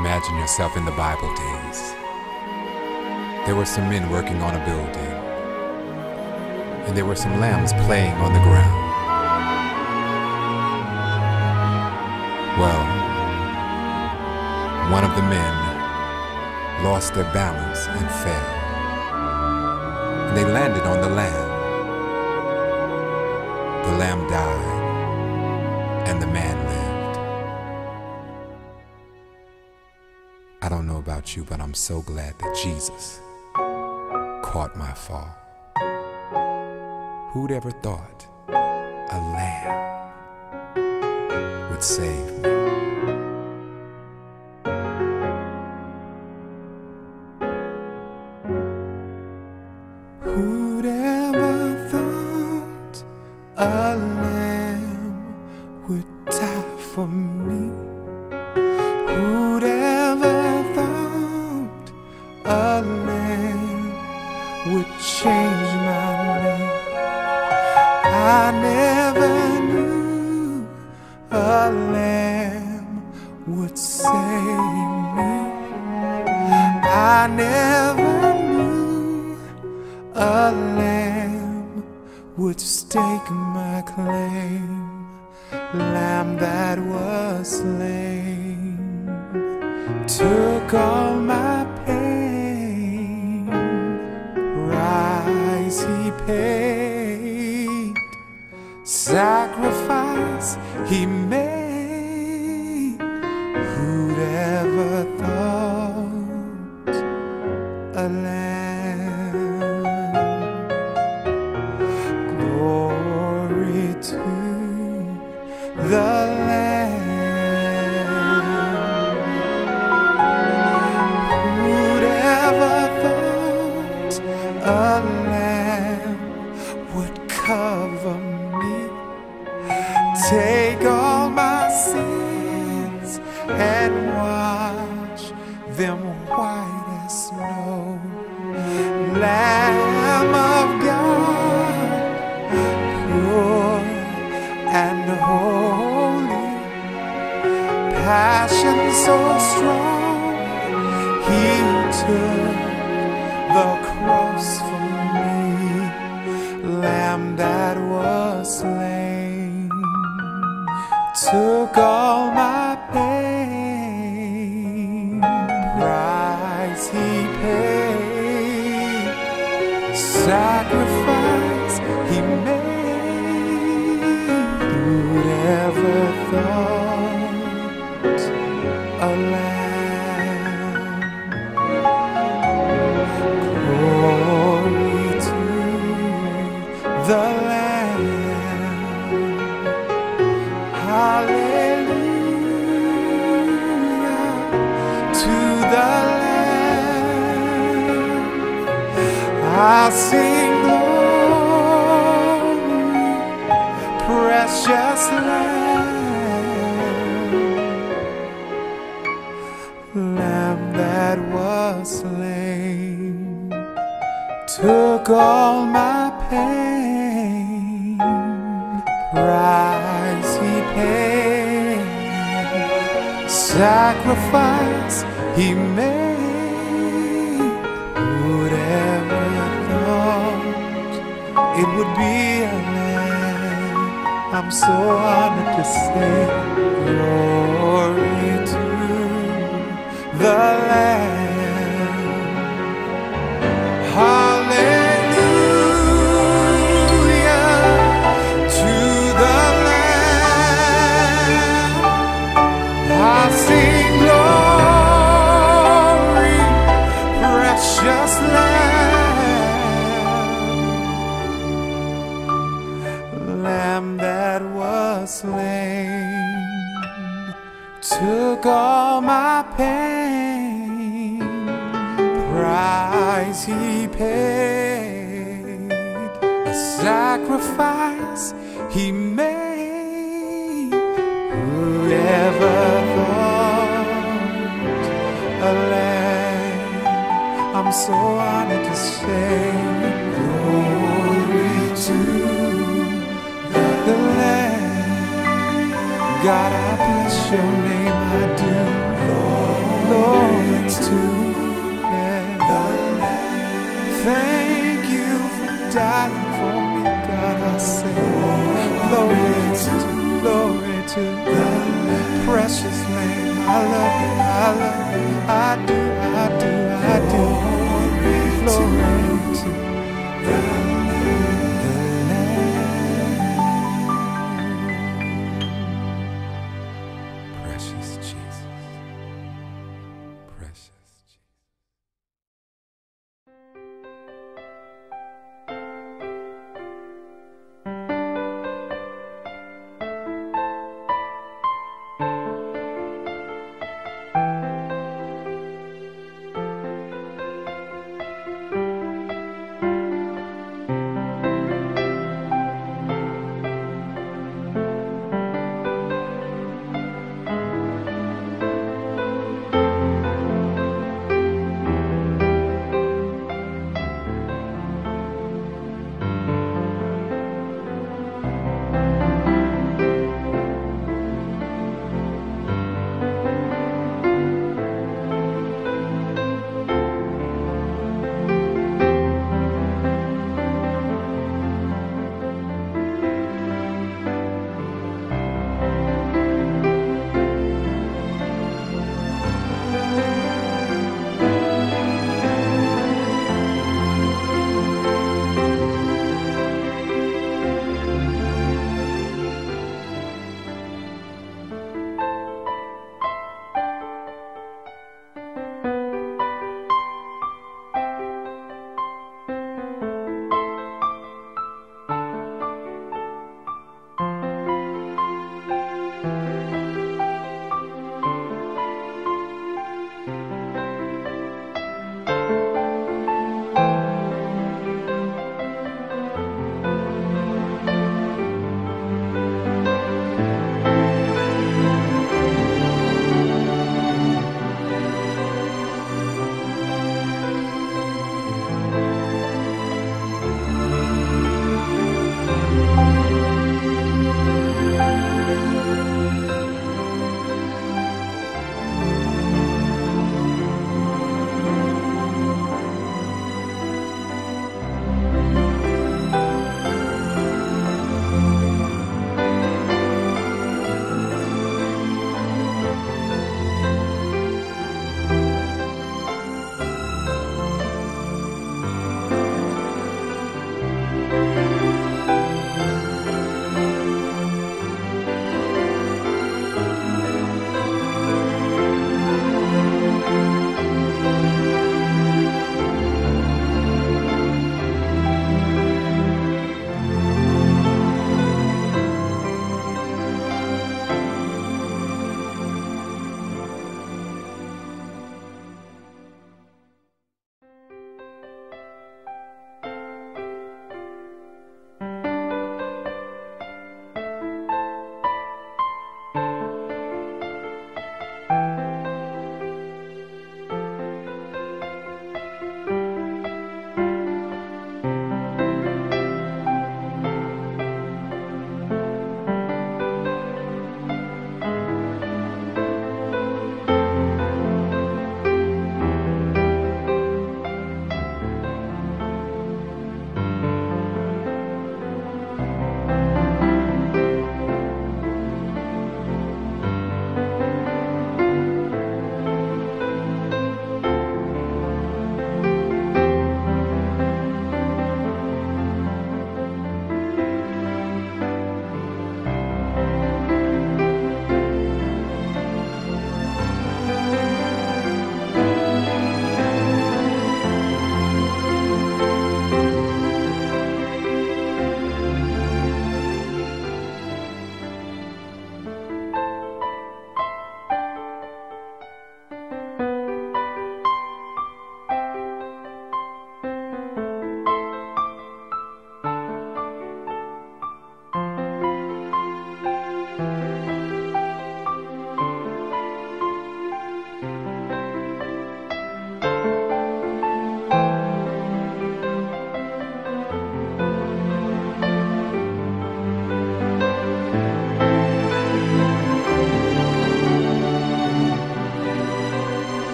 Imagine yourself in the Bible days. There were some men working on a building, and there were some lambs playing on the ground. Well, one of the men lost their balance and fell. And they landed on the lamb. The lamb died, and the man lived. About you, but I'm so glad that Jesus caught my fall. Who'd ever thought a lamb would save would change my name? I never knew a lamb would save me. I never knew a lamb would stake my claim, lamb that was slain, took all took all all my pain, price he paid, sacrifice he made. Who'd ever thought it would be a lamb? I'm so honored to say glory to the Lamb. Sacrifice he made. Whoever thought a lamb? I'm so honored to say glory to the land. God, I bless your name, I do. Lord. Glory to yeah. Thank you for dying for me, God. I glory to, glory to the precious name. I love you, I love you, I do, I do, I do. Glory to the Precious Jesus.